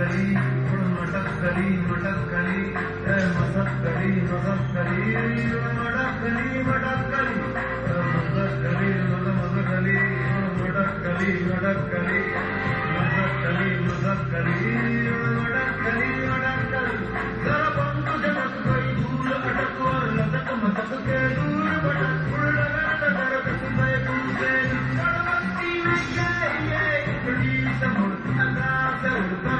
मटकली मटकली मटक करी मटक करी मटकली करी मटकली करी मटक करी मटक करी मटकली करी जरा बंधु जनक कोई दूर अटक और लटक मटक के दूर भटक उड़ लगा नगर कसमय तुझसे परमती में ये ये बड़ी समूह आकाश उड़